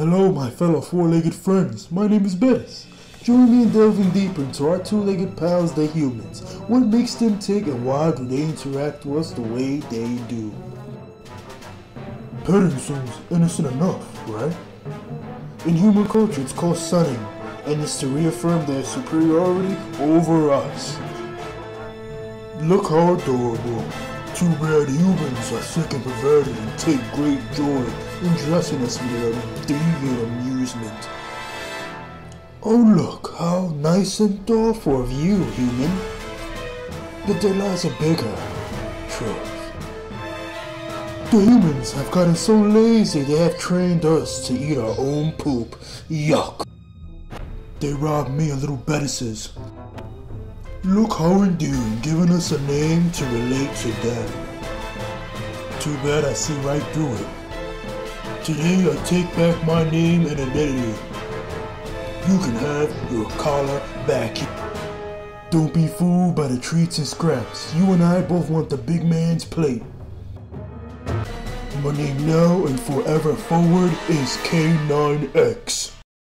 Hello, my fellow four-legged friends. My name is Beddis. Join me in delving deeper into our two-legged pals, the humans. What makes them tick and why do they interact with us the way they do? Petting seems innocent enough, right? In human culture, it's called sunning, and it's to reaffirm their superiority over us. Look how adorable. Too bad humans are sick and perverted and take great joy in dressing us with their deviant amusement. Oh look, how nice and thoughtful of you, human. But there lies a bigger truth. The humans have gotten so lazy they have trained us to eat our own poop. Yuck. They robbed me of little Beddises. Look how endearing, giving us a name to relate to them. Too bad I see right through it. Today I take back my name and identity. You can have your collar back. Don't be fooled by the treats and scraps. You and I both want the big man's plate. My name now and forever forward is K9X.